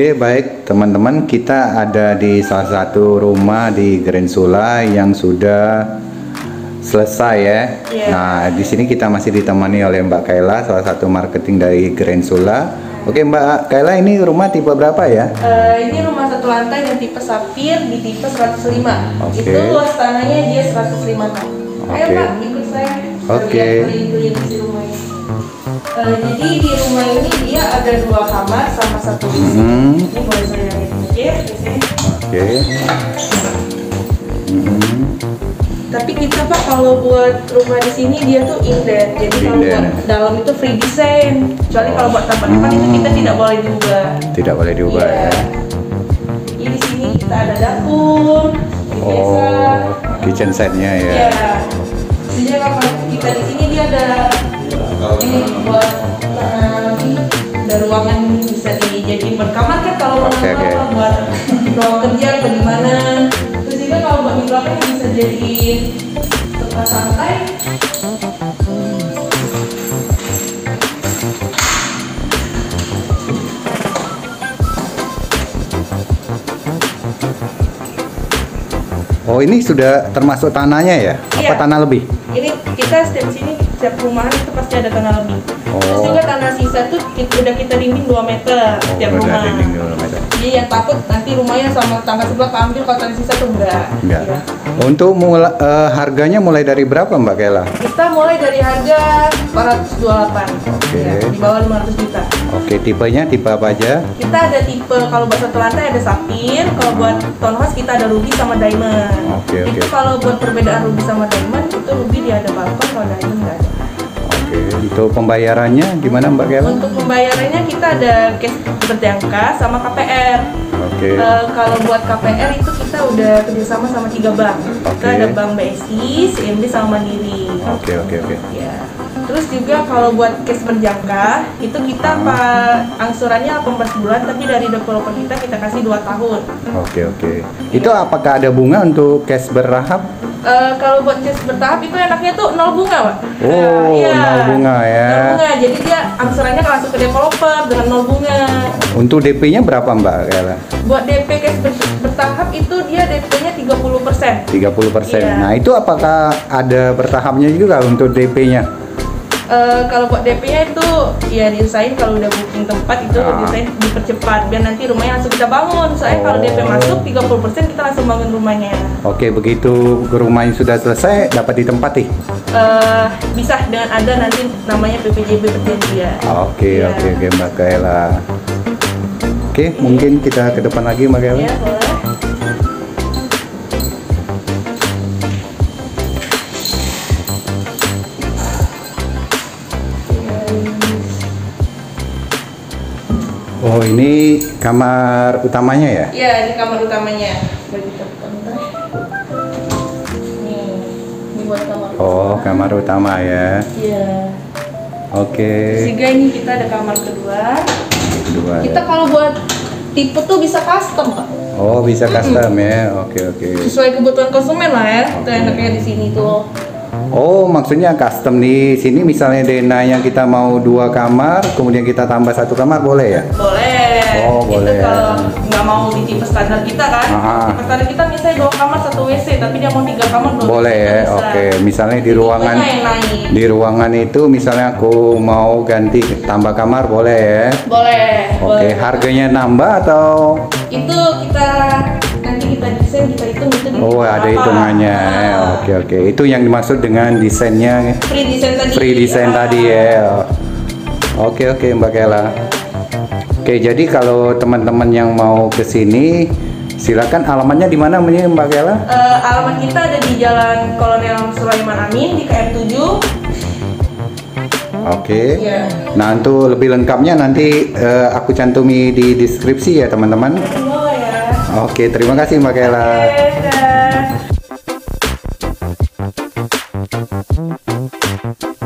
Oke baik teman-teman kita ada di salah satu rumah di Grand Sula yang sudah selesai ya. Iya. Nah di sini kita masih ditemani oleh Mbak Kaila salah satu marketing dari Grand Sula. Oke Mbak Kaila ini rumah tipe berapa ya? Eh, ini rumah satu lantai yang tipe sapir di tipe 105. Oke. Itu luas tanahnya dia 105 meter. Ayo Oke. Pak, ikut saya. Oke. Kita ini. Eh, jadi di rumah ini dia ada dua kamar sama satu WC. Hmm. Ini boleh saya di sini. Oke. Mhm. Tapi kita Pak kalau buat rumah di sini dia tuh inden. Jadi kalau buat ya? dalam itu free design. Kecuali kalau buat tempat-tempat itu kita tidak boleh diubah. Tidak boleh diubah Iya. ya. Jadi di sini kita ada dapur, biasa. Oh kitchen setnya ya. Iya. Jadi kalau kita di sini dia ada ini buat eh, ada ruangan bisa dijadiin buat kamar kan kalau mau oke. apa buat ruang kerja atau gimana. Terus juga kalau buat di belakang bisa jadi tempat santai. Oh ini sudah termasuk tanahnya ya? Apa Iya. tanah lebih? Ini kita setiap sini setiap perumahan itu pasti ada tanah lebih. Terus Oh. juga tanah sisa tuh kita, udah kita dinding 2 meter Oh, setiap udah rumah. dinding dulu, Madam. Jadi yang takut nanti rumahnya sama tangga sebelah keambil kalau tanah sisa tuh enggak. Enggak. Iya. Untuk mula, eh, harganya mulai dari berapa Mbak Kela? Kita mulai dari harga 428. Oke. Ya, di bawah 500 juta. Oke, tipenya tipe apa aja? Kita ada tipe kalau buat satu lantai ada sapphire, kalau buat townhouse kita ada ruby sama diamond. Oke, oke. Itu kalau buat perbedaan ruby sama diamond itu ruby dia ada balkon, kalau diamond untuk pembayarannya gimana Mbak Kela? Untuk pembayarannya kita ada cash berjangka sama KPR. Oke. Eh, kalau buat KPR itu kita udah kerjasama sama tiga bank. Kita Oke. ada Bank BSI, CMB sama Mandiri. Oke, oke, oke. Ya. Terus juga kalau buat cash berjangka itu kita Hmm. pak angsurannya 18 bulan tapi dari developer kita kita kasih 2 tahun. Oke, oke. Itu apakah ada bunga untuk cash bertahap? Eh, kalau buat cash bertahap itu enaknya tuh nol bunga, Pak. Oh, iya. nol bunga ya. Nol bunga. Jadi dia angsurannya langsung ke developer dengan nol bunga. Untuk DP-nya berapa Mbak Kela? Buat DP cash ber- bertahap itu dia DP-nya 30%. 30%. Iya. Nah, itu apakah ada bertahapnya juga untuk DP-nya? Eh, kalau buat DP-nya itu ya diusahain kalau udah booking tempat itu Ah. diusahain dipercepat biar nanti rumahnya langsung kita bangun. Soalnya kalau DP Oh. masuk 30% kita langsung bangun rumahnya. Oke, begitu rumahnya sudah selesai dapat ditempati. Eh, bisa dengan ada nanti namanya PPJB perjanjian. Oke, Iya. oke, oke Mbak Kaela. Oke, mungkin kita ke depan lagi Mbak Kaela. Ya, Oh, ini kamar utamanya ya? Iya, ini kamar utamanya. Nih, ini buat kamar. Oh, utama. kamar utama ya. Iya. Oke. Ketiga ini kita ada kamar kedua. Kedua. Kita ya. kalau buat tipe tuh bisa custom, Pak. Oh, bisa custom ya. Oke, oke. Sesuai kebutuhan konsumen lah ya. Itu Oke. enaknya di sini tuh. Oh, maksudnya custom di sini misalnya Dena yang kita mau dua kamar, kemudian kita tambah satu kamar boleh ya? Boleh. Oh, boleh. Itu kalau nggak mau di tipe standar kita kan. Aha. Tipe standar kita misalnya dua kamar satu WC, tapi dia mau tiga kamar dua Boleh WC, ya. Oke, misalnya di ruangan di ruangan itu misalnya aku mau ganti tambah kamar boleh ya? Boleh. Oke, boleh. harganya nambah atau Itu kita Oh, ada hitungannya. Ah. Oke, oke. Itu yang dimaksud dengan desainnya Free design tadi. free design tadi ya. Oke, oke, Mbak Kela. Oke, jadi kalau teman-teman yang mau ke sini silakan alamatnya di mana Mbak Kela? Eh, alamat kita ada di Jalan Kolonel Sulaiman Amin di KM 7. Oke. Iya. Nah, untuk lebih lengkapnya nanti eh, aku cantumi di deskripsi ya, teman-teman. Boleh ya. Oke, terima kasih Mbak Kela. Oke, dah. Música